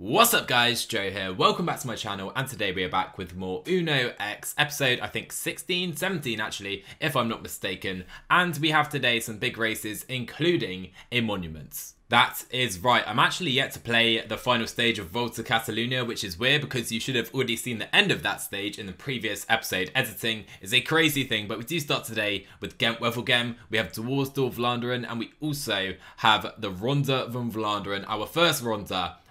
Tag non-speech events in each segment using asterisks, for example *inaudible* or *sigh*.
What's up guys, Joe here, welcome back to my channel and today we are back with more Uno X episode, I think 16, 17 actually, if I'm not mistaken, and we have today some big races including a Monuments. That is right, I'm actually yet to play the final stage of Volta Catalunya, which is weird because you should have already seen the end of that stage in the previous episode. Editing is a crazy thing, but we do start today with Gent Wevelgem, we have Dwars door Vlaanderen, and we also have the Ronde van Vlaanderen, our first Ronde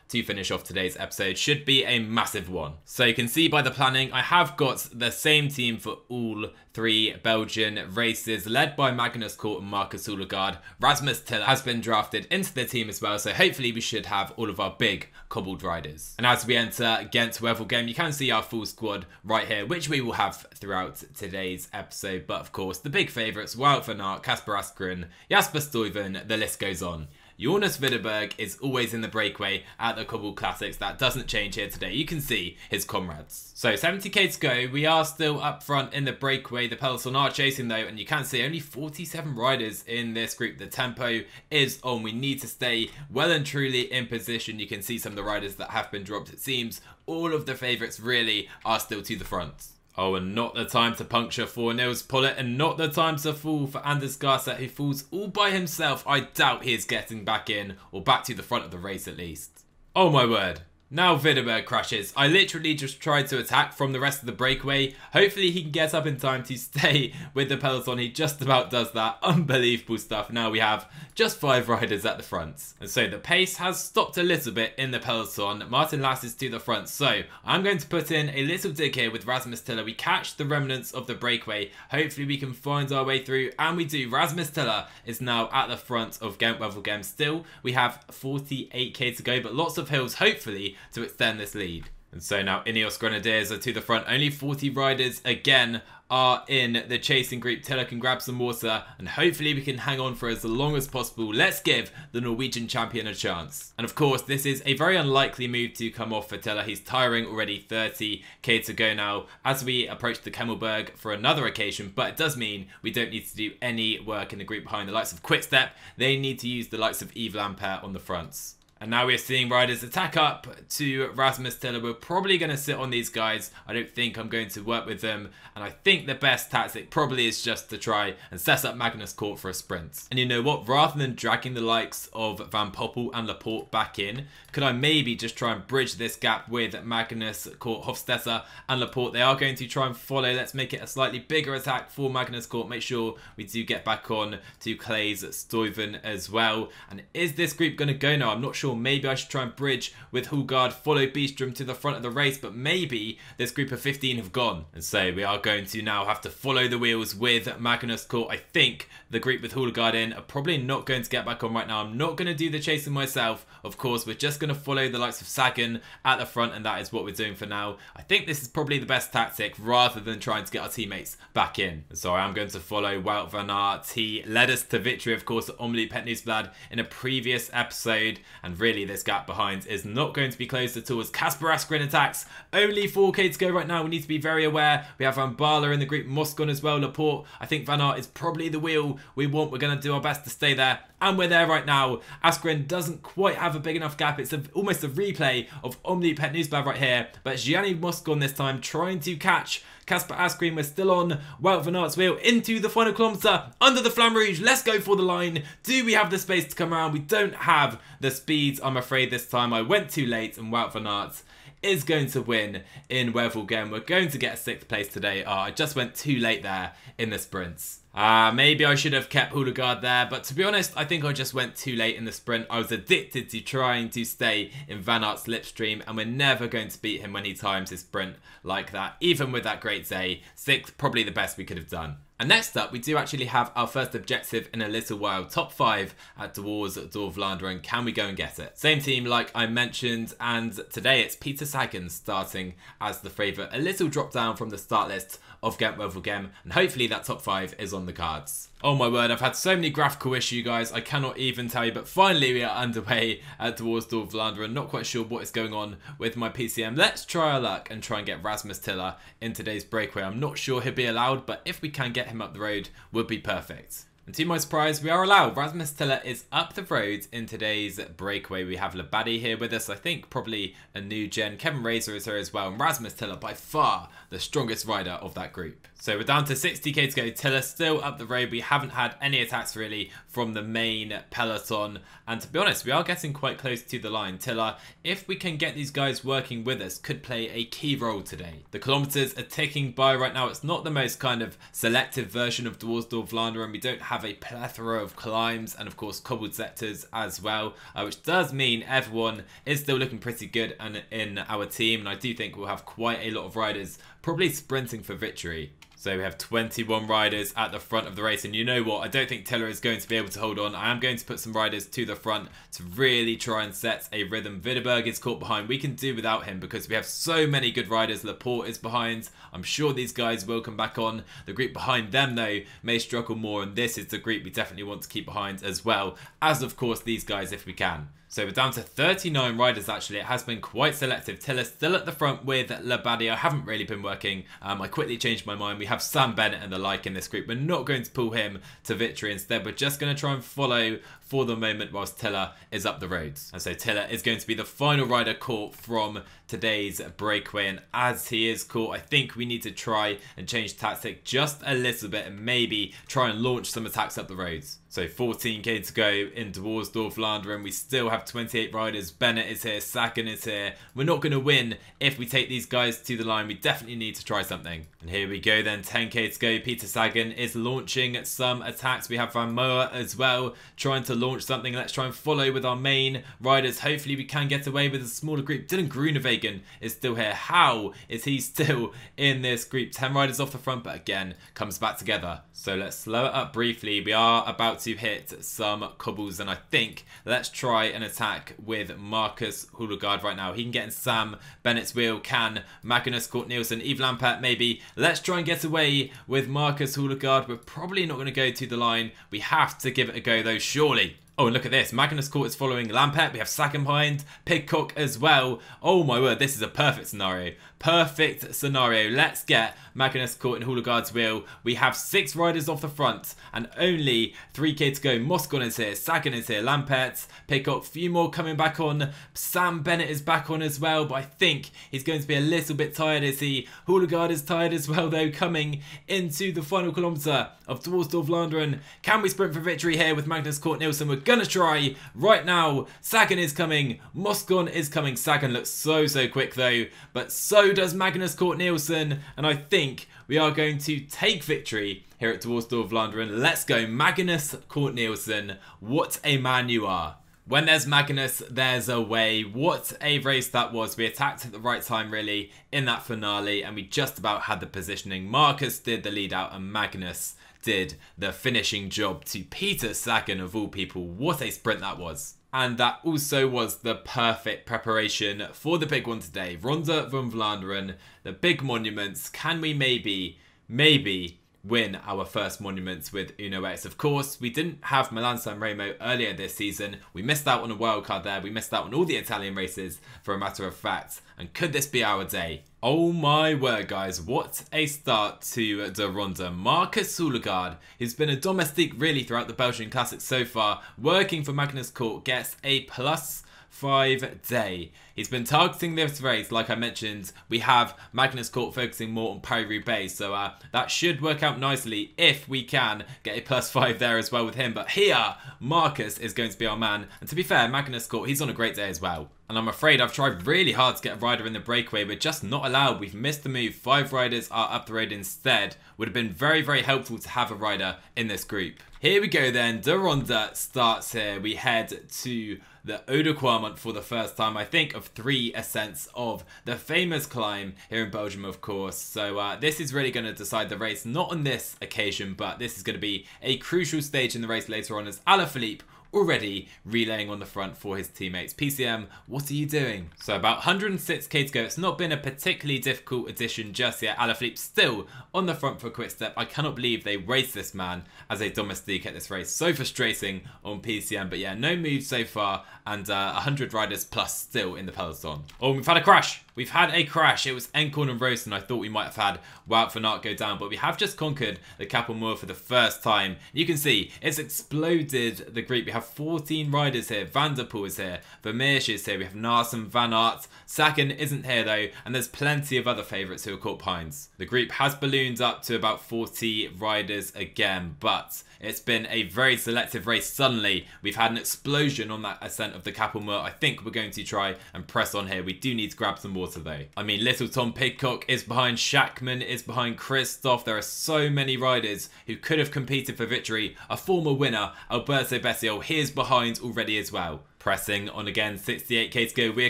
to finish off today's episode should be a massive one. So you can see by the planning, I have got the same team for all three Belgian races, led by Magnus Cort and Markus Hoelgaard. Rasmus Tiller has been drafted into the team as well, so hopefully we should have all of our big cobbled riders. And as we enter Gent Wevelgem, you can see our full squad right here, which we will have throughout today's episode. But of course, the big favourites, Wout van Aert, Kasper Asgreen, Jasper Stuyven, the list goes on. Jonas Vingegaard is always in the breakaway at the Cobble Classics. That doesn't change here today. You can see his comrades. So 70k to go. We are still up front in the breakaway. The Peloton are chasing though, and you can see only 47 riders in this group. The tempo is on. We need to stay well and truly in position. You can see some of the riders that have been dropped. It seems all of the favourites really are still to the front. Oh, and not the time to puncture for Nils Politt, and not the time to fall for Anders Garset, who falls all by himself. I doubt he is getting back in, or back to the front of the race at least. Oh my word. Now Vingegaard crashes. I literally just tried to attack from the rest of the breakaway. Hopefully he can get up in time to *laughs* stay with the peloton. He just about does that. Unbelievable stuff. Now we have just five riders at the front. And so the pace has stopped a little bit in the peloton. Martin Laas is to the front. So I'm going to put in a little dig here with Rasmus Tiller. We catch the remnants of the breakaway. Hopefully we can find our way through. And we do. Rasmus Tiller is now at the front of Gent Wevelgem. Still, we have 48k to go, but lots of hills. Hopefully to extend this lead. And so now Ineos Grenadiers are to the front. Only 40 riders again are in the chasing group. Tiller can grab some water and hopefully we can hang on for as long as possible. Let's give the Norwegian champion a chance. And of course, this is a very unlikely move to come off for Tiller. He's tiring already 30k to go now as we approach the Kemmelberg for another occasion. But it does mean we don't need to do any work in the group behind the likes of Quickstep. They need to use the likes of Yves Lampaert on the fronts. And now we're seeing riders attack up to Rasmus Tiller. We're probably going to sit on these guys. I don't think I'm going to work with them. And I think the best tactic probably is just to try and set up Magnus Cort for a sprint. And you know what? Rather than dragging the likes of Van Poppel and Laporte back in, could I maybe just try and bridge this gap with Magnus Cort, Hofstetter and Laporte? They are going to try and follow. Let's make it a slightly bigger attack for Magnus Cort. Make sure we do get back on to Clay's Stuyven as well. And is this group going to go now? I'm not sure sure maybe I should try and bridge with Hoelgaard, follow Bystrøm to the front of the race, but maybe this group of 15 have gone. And so we are going to now have to follow the wheels with Magnus Cort. I think the group with Hoelgaard in are probably not going to get back on right now. I'm not going to do the chasing myself. Of course, we're just going to follow the likes of Sagan at the front, and that is what we're doing for now. I think this is probably the best tactic rather than trying to get our teammates back in. So I am going to follow Wout van Aert. He led us to victory, of course, at Omloop Het Nieuwsblad in a previous episode, and really this gap behind is not going to be closed at all as Kasper Asgreen attacks. Only 4k to go right now. We need to be very aware. We have Van Baarle in the group, Moscon as well, Laporte. I think Van Aert is probably the wheel we want. We're going to do our best to stay there. And we're there right now. Asgreen doesn't quite have a big enough gap. It's a, almost a replay of Omloop Het Nieuwsblad right here. But Gianni Moscon this time trying to catch Kasper Asgreen, we're still on Wout van Aert's wheel into the final kilometre under the Flamme. Let's go for the line. Do we have the space to come around? We don't have the speeds, I'm afraid, this time. I went too late and Wout van Aert is going to win in Wevelgem. We're going to get a sixth place today. Oh, I just went too late there in the sprints. Uh, maybe I should have kept Hoelgaard there, but to be honest, I think I just went too late in the sprint. I was addicted to trying to stay in Van Aert's slipstream, and we're never going to beat him when he times his sprint like that, even with that great day. Sixth, probably the best we could have done. And next up, we do actually have our first objective in a little while. Top 5 at Dwars door Vlaanderen. Can we go and get it? Same team like I mentioned, and today it's Peter Sagan starting as the favourite. A little drop down from the start list of Gent Wevelgem, and hopefully that top 5 is on the cards. Oh my word, I've had so many graphical issues, guys, I cannot even tell you, but finally we are underway at Dwars door Vlaanderen. Not quite sure what is going on with my PCM. Let's try our luck and try and get Rasmus Tiller in today's breakaway. I'm not sure he'll be allowed, but if we can get him up the road, would be perfect. And to my surprise, we are allowed. Rasmus Tiller is up the road in today's breakaway. We have Labadie here with us. I think probably a new gen. Kevin Razor is here as well. And Rasmus Tiller by far the strongest rider of that group. So we're down to 60k to go. Tiller still up the road. We haven't had any attacks really from the main peloton. And to be honest, we are getting quite close to the line. Tiller, if we can get these guys working with us, could play a key role today. The kilometers are ticking by right now. It's not the most kind of selective version of Dwars Vlaanderen. and we don't have have a plethora of climbs and of course cobbled sectors as well, uh, which does mean everyone is still looking pretty good and in our team. And I do think we'll have quite a lot of riders probably sprinting for victory. So we have 21 riders at the front of the race. And you know what? I don't think Tiller is going to be able to hold on. I am going to put some riders to the front to really try and set a rhythm. Widerberg is caught behind. We can do without him because we have so many good riders. Laporte is behind. I'm sure these guys will come back on. The group behind them, though, may struggle more. And this is the group we definitely want to keep behind as well. As, of course, these guys if we can. So we're down to 39 riders actually. It has been quite selective. Tiller still at the front with Labadie. I haven't really been working. Um, I quickly changed my mind. We have Sam Bennett and the like in this group. We're not going to pull him to victory. Instead, we're just going to try and follow for the moment whilst Tiller is up the roads. And so Tiller is going to be the final rider caught from today's breakaway. And as he is caught, I think we need to try and change tactic just a little bit and maybe try and launch some attacks up the roads. So 14k to go in Dwars door Vlaanderen. We still have 28 riders. Bennett is here. Sagan is here. We're not going to win if we take these guys to the line. We definitely need to try something. And here we go then. 10k to go. Peter Sagan is launching some attacks. We have Van Moer as well trying to launch something. Let's try and follow with our main riders. Hopefully we can get away with a smaller group. Dylan Groenewegen is still here. How is he still in this group? 10 riders off the front, but again, comes back together. So let's slow it up briefly. We are about to hit some cobbles, and I think let's try an attack with Marcus Hoelgaard right now. He can get in Sam Bennett's wheel. Can Magnus Cort Nielsen, Yves Lampaert maybe. Let's try and get away with Marcus Hoelgaard. We're probably not going to go to the line. We have to give it a go though, surely. Oh, and look at this. Magnus Cort is following Lampaert. We have Sagan behind. Pidcock as well. Oh my word, this is a perfect scenario. Perfect scenario. Let's get Magnus Cort in Hoelgaard's wheel. We have six riders off the front and only 3k to go. Moscon is here. Sagan is here. Lampaert, Pidcock, few more coming back on. Sam Bennett is back on as well, but I think he's going to be a little bit tired, is he? Hoelgaard is tired as well, though, coming into the final kilometre of Dwars door Vlaanderen. Can we sprint for victory here with Magnus Cort Nielsen? We're gonna try right now. Sagan is coming. Moscon is coming. Sagan looks so, so quick though. But so does Magnus Cort Nielsen. And I think we are going to take victory here at Dwars door Vlaanderen. Let's go. Magnus Cort Nielsen. What a man you are. When there's Magnus, there's a way. What a race that was. We attacked at the right time, really, in that finale, and we just about had the positioning. Marcus did the lead out, and Magnus did the finishing job to Peter Sagan of all people. What a sprint that was. And that also was the perfect preparation for the big one today. Ronde van Vlaanderen, the big monuments. Can we maybe, maybe win our first monuments with Uno X. Of course, we didn't have Milan San Remo earlier this season. We missed out on a wildcard there. We missed out on all the Italian races, for a matter of fact. And could this be our day? Oh my word, guys. What a start to the Ronde. Marcus Hoelgaard, who's been a domestique really throughout the Belgian Classic so far, working for Magnus Cort, gets a plus five day. He's been targeting this race, like I mentioned. We have Magnus Cort focusing more on Paris-Roubaix, so uh, that should work out nicely if we can get a plus five there as well with him. But here, Marcus is going to be our man. And to be fair, Magnus Cort, he's on a great day as well. And I'm afraid I've tried really hard to get a rider in the breakaway. We're just not allowed. We've missed the move. Five riders are up the road instead. Would have been very, very helpful to have a rider in this group. Here we go then. The Ronde starts here. We head to the Haut for the first time, I think, of three ascents of the famous climb here in Belgium, of course. So uh, this is really going to decide the race, not on this occasion, but this is going to be a crucial stage in the race later on as Alaphilippe already relaying on the front for his teammates. PCM, what are you doing? So about 106k to go. It's not been a particularly difficult addition just yet. Alaphilippe still on the front for a quick step. I cannot believe they raced this man as a domestique at this race. So frustrating on PCM. But yeah, no moves so far and uh, 100 riders plus still in the peloton. Oh, we've had a crash. We've had a crash. It was Encorn and Rosen. I thought we might have had Wout van Aert go down, but we have just conquered the Cap for the first time. You can see it's exploded the group. We have 14 riders here. Van der Poel is here. Vermeersch is here. We have Naesen, Van Aert. Sagan isn't here though, and there's plenty of other favourites who are caught pines. The group has ballooned up to about 40 riders again, but it's been a very selective race. Suddenly, we've had an explosion on that ascent of the Moor. I think we're going to try and press on here. We do need to grab some water though. I mean, little Tom Pidcock is behind Schachmann, is behind Kristoff. There are so many riders who could have competed for victory. A former winner, Alberto Bettiol, he is behind already as well. Pressing on again, 68k to go. We're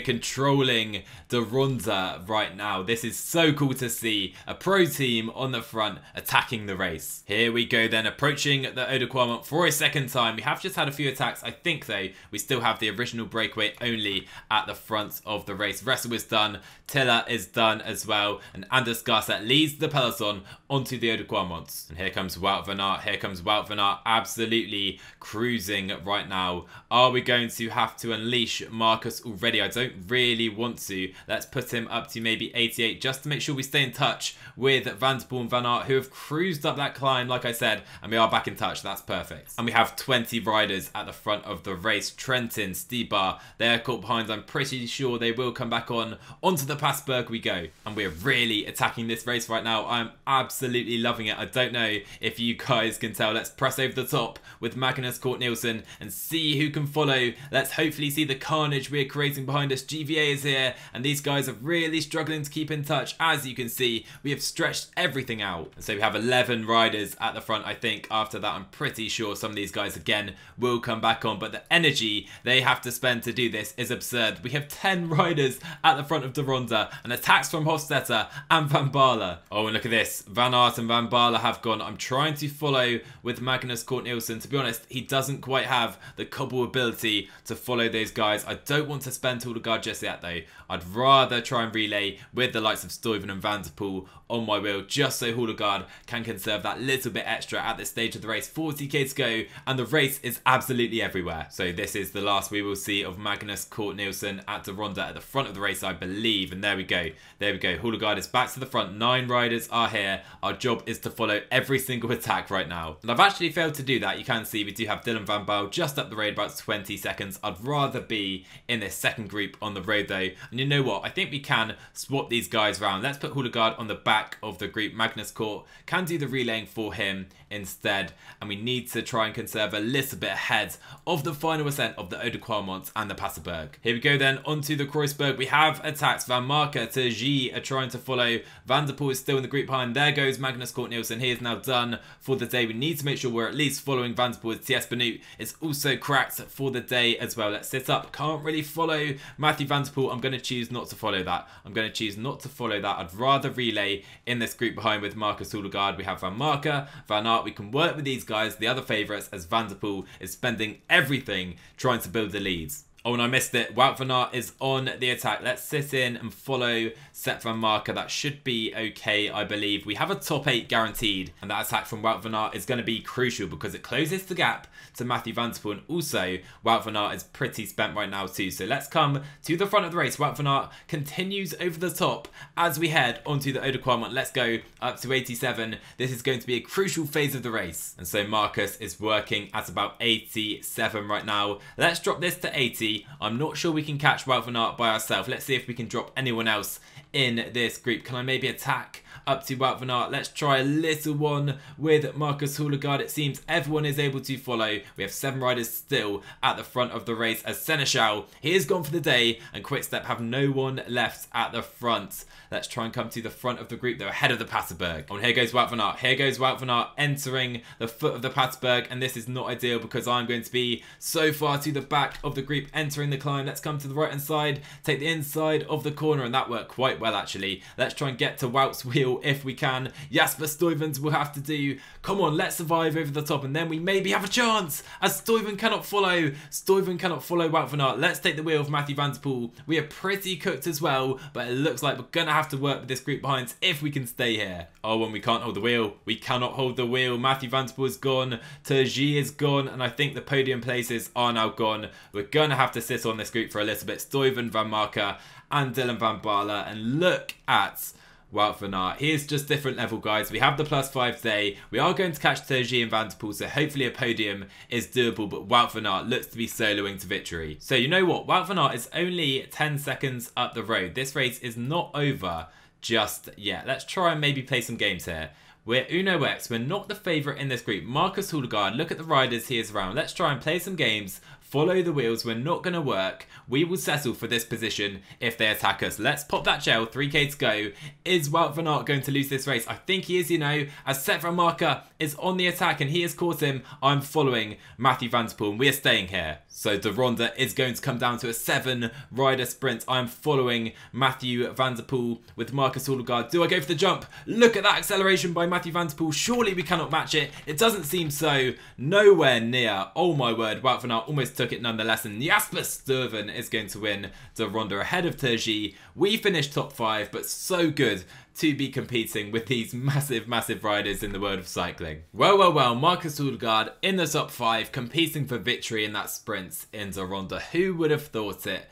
controlling the Ronda right now. This is so cool to see. A pro team on the front attacking the race. Here we go then, approaching the Eau for a second time. We have just had a few attacks. I think though, we still have the original breakaway only at the front of the race. Ressel is done. Tiller is done as well. And Anders Garset leads the peloton onto the Eau. And here comes Wout van Aert. Here comes Wout van Aert absolutely cruising right now. Are we going to have have to unleash Marcus already. I don't really want to. Let's put him up to maybe 88 just to make sure we stay in touch with Van der Poel and Van Aert who have cruised up that climb, like I said, and we are back in touch. That's perfect. And we have 20 riders at the front of the race. Trentin, Stybar, they're caught behind. I'm pretty sure they will come back on. Onto the Paterberg we go. And we're really attacking this race right now. I'm absolutely loving it. I don't know if you guys can tell. Let's press over the top with Magnus Cort Nielsen and see who can follow. Let's hopefully see the carnage we're creating behind us. GVA is here, and these guys are really struggling to keep in touch. As you can see, we have stretched everything out. so we have 11 riders at the front, I think. After that, I'm pretty sure some of these guys, again, will come back on. But the energy they have to spend to do this is absurd. We have 10 *laughs* riders at the front of the Ronda, and attacks from Hofstetter and Van Baarle. Oh, and look at this. Van Aert and Van Baarle have gone. I'm trying to follow with Magnus Cort Nielsen. To be honest, he doesn't quite have the cobble ability to follow those guys. I don't want to spend Haudegaard just yet though. I'd rather try and relay with the likes of Stuyven and Van der Poel on my wheel just so Haudegaard can conserve that little bit extra at this stage of the race. 40k to go and the race is absolutely everywhere. So this is the last we will see of Magnus Cort Nielsen at the Ronda at the front of the race I believe. And there we go. There we go. Haudegaard is back to the front. Nine riders are here. Our job is to follow every single attack right now. And I've actually failed to do that. You can see we do have Dylan Van Baarle just up the road about 20 seconds. I'd rather be in this second group on the road though. And you know what? I think we can swap these guys around. Let's put Haudegaard on the back of the group, Magnus Cort can do the relaying for him instead. And we need to try and conserve a little bit ahead of the final ascent of the Oude Kwaremont and the Paterberg. Here we go then onto the Kruisberg. We have attacks. Vanmarcke to G are trying to follow. Van der Poel is still in the group behind. There goes Magnus Cort Nielsen. He is now done for the day. We need to make sure we're at least following Van der Poel. Tiesj Benoot is also cracked for the day as well. Let's sit up. Can't really follow Matthew Van der Poel. I'm going to choose not to follow that. I'm going to choose not to follow that. I'd rather relay in this group behind with Marcus Haudegaard. We have Vanmarcke, Van Aert. We can work with these guys, the other favourites, as Van der Poel is spending everything trying to build the leads. Oh, and I missed it. Wout van Aert is on the attack. Let's sit in and follow Sep Vanmarcke. That should be okay, I believe. We have a top 8 guaranteed, and that attack from Wout van Aert is going to be crucial because it closes the gap to Matthew van der Poel, and also Wout van Aert is pretty spent right now too. So let's come to the front of the race. Wout van Aert continues over the top as we head onto the de Let's go up to 87. This is going to be a crucial phase of the race. And so Marcus is working at about 87 right now. Let's drop this to 80. I'm not sure we can catch Wout van Aert by ourselves. Let's see if we can drop anyone else in this group. Can I maybe attack up to Wout van Aert? Let's try a little one with Marcus Haudegaard. It seems everyone is able to follow. We have seven riders still at the front of the race as Senechal, he is gone for the day and Quickstep have no one left at the front. Let's try and come to the front of the group. They're ahead of the Paterberg. Oh, here goes Wout van Aert. Here goes Wout van Aert entering the foot of the Paterberg. And this is not ideal because I'm going to be so far to the back of the group entering the climb. Let's come to the right hand side, take the inside of the corner. And that worked quite well, actually. Let's try and get to Wout's wheel if we can. Jasper Stuyvens will have to do. Come on, let's survive over the top and then we maybe have a chance. As Stuyven cannot follow. Stuyven cannot follow Wout van Aert. Let's take the wheel of Matthew Van Der Poel. We are pretty cooked as well, but it looks like we're going to have to work with this group behind if we can stay here. Oh, and we can't hold the wheel. We cannot hold the wheel. Matthew Van Der Poel is gone. Turgis is gone, and I think the podium places are now gone. We're going to have to sit on this group for a little bit. Stuyven, Vanmarcke, and Dylan Van Baarle. And look at Wout van Aert. Here's just different level, guys. We have the plus five today. We are going to catch Turgis and Van Der Poel, so hopefully a podium is doable, but Wout van Aert looks to be soloing to victory. So you know what? Wout van Aert is only 10 seconds up the road. This race is not over just yet. Let's try and maybe play some games here. We're Uno X. We're not the favourite in this group. Marcus Houdegaard, look at the riders he is around. Let's try and play some games follow the wheels. We're not going to work. We will settle for this position if they attack us. Let's pop that gel. 3k to go. Is Wout van Aert going to lose this race? I think he is, you know, as Sep Vanmarcke is on the attack and he has caught him. I'm following Matthew Van Der Poel and we are staying here. So De Ronde is going to come down to a seven rider sprint. I'm following Matthew Van Der Poel with Marcus Houdegaard. Do I go for the jump? Look at that acceleration by Matthew Van Der Poel. Surely we cannot match it. It doesn't seem so. Nowhere near. Oh my word. Wout van Aert almost took it nonetheless. And Jasper Stuyven is going to win the Ronde ahead of Turgis. We finished top five, but so good to be competing with these massive, massive riders in the world of cycling. Well, well, well, Markus Houdegaard in the top five, competing for victory in that sprint in the Ronde. Who would have thought it?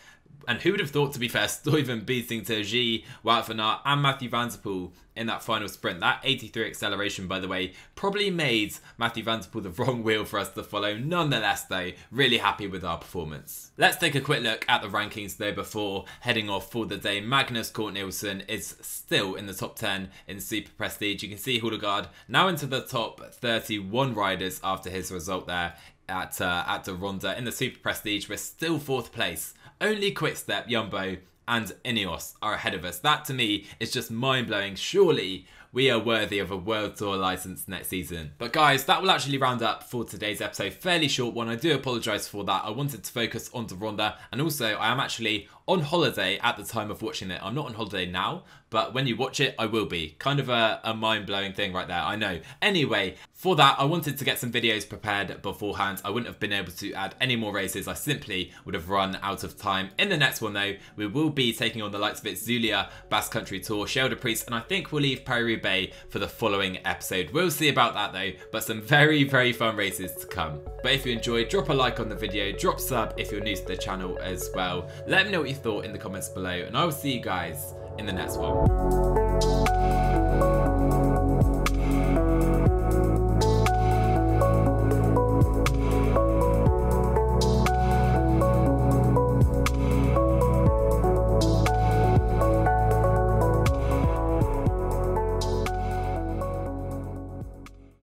And who would have thought, to be fair, *laughs* Stuyven beating Turgis, Wout van Aert and Matthew Van Der in that final sprint. That 83 acceleration, by the way, probably made Matthew Van Der the *laughs* wrong wheel for us to follow. Nonetheless, though, really happy with our performance. Let's take a quick look at the rankings, though, before heading off for the day. Magnus Cort Nielsen is still in the top 10 in Super Prestige. You can see Houdegaard now into the top 31 riders after his result there at uh, at De Ronde. In the Super Prestige, we're still fourth place. Only Quickstep, Jumbo, and Ineos are ahead of us. That to me is just mind blowing. Surely we are worthy of a World Tour license next season. But guys, that will actually round up for today's episode. Fairly short one. I do apologise for that. I wanted to focus on De Ronde, and also I am actually on holiday at the time of watching it. I'm not on holiday now, but when you watch it, I will be. Kind of a, a mind blowing thing right there, I know. Anyway, for that, I wanted to get some videos prepared beforehand. I wouldn't have been able to add any more races. I simply would have run out of time. In the next one, though, we will be taking on the likes of Itzulia Basque Country Tour, Gelder Priest, and I think we'll leave Paris-Roubaix for the following episode. We'll see about that, though, but some very, very fun races to come. But if you enjoyed, drop a like on the video, drop sub if you're new to the channel as well. Let me know what you thought in the comments below, and I will see you guys in the next one.